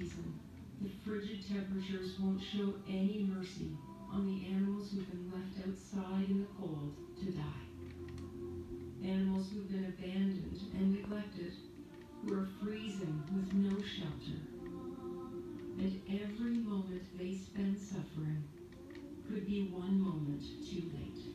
The frigid temperatures won't show any mercy on the animals who've been left outside in the cold to die. Animals who've been abandoned and neglected, who are freezing with no shelter. And every moment they spend suffering could be one moment too late.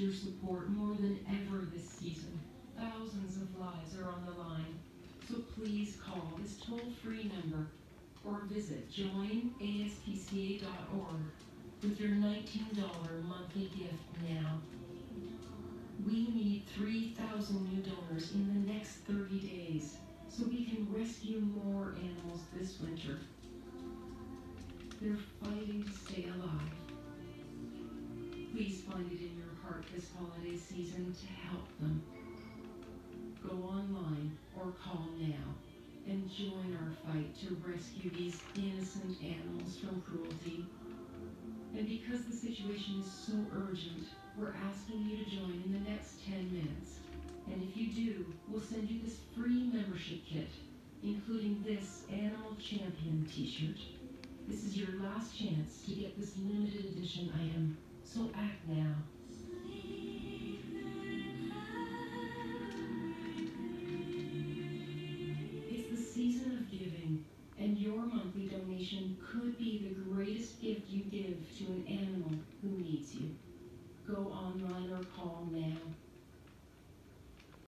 Your support more than ever this season. Thousands of lives are on the line. So please call this toll-free number or visit joinaspca.org with your $19 monthly gift now. We need 3,000 new donors in the next 30 days so we can rescue more animals this winter. They're fighting to stay alive. Please find it in your heart this holiday season to help them. Go online or call now and join our fight to rescue these innocent animals from cruelty. And because the situation is so urgent, we're asking you to join in the next 10 minutes. And if you do, we'll send you this free membership kit, including this Animal Champion t-shirt. This is your last chance to get this limited edition item, so act now. It's the season of giving, and your monthly donation could be the greatest gift you give to an animal who needs you. Go online or call now.